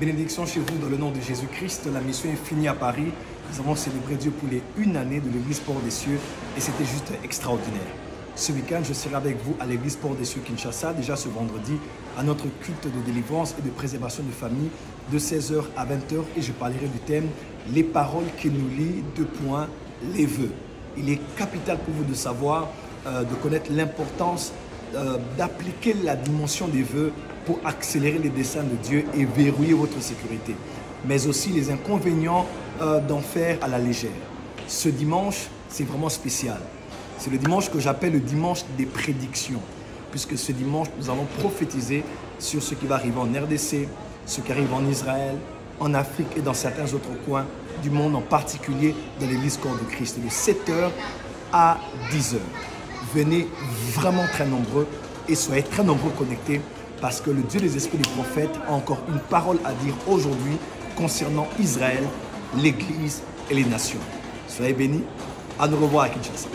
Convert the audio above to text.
Bénédiction chez vous dans le nom de Jésus-Christ. La mission est finie à Paris. Nous avons célébré Dieu pour les une année de l'église Port des Cieux et c'était juste extraordinaire. Ce week-end, je serai avec vous à l'église Port des Cieux Kinshasa, déjà ce vendredi, à notre culte de délivrance et de préservation de famille de 16h à 20h et je parlerai du thème Les paroles qui nous lient, deux points, les vœux. Il est capital pour vous de savoir, euh, de connaître l'importance euh, d'appliquer la dimension des vœux pour accélérer les desseins de Dieu et verrouiller votre sécurité, mais aussi les inconvénients euh, d'en faire à la légère. Ce dimanche, c'est vraiment spécial. C'est le dimanche que j'appelle le dimanche des prédictions, puisque ce dimanche, nous allons prophétiser sur ce qui va arriver en RDC, ce qui arrive en Israël, en Afrique et dans certains autres coins du monde, en particulier dans l'église corps de Christ, de 7h à 10h. Venez vraiment très nombreux et soyez très nombreux connectés parce que le Dieu des esprits des prophètes a encore une parole à dire aujourd'hui concernant Israël, l'Église et les nations. Soyez bénis. À nous revoir à Kinshasa.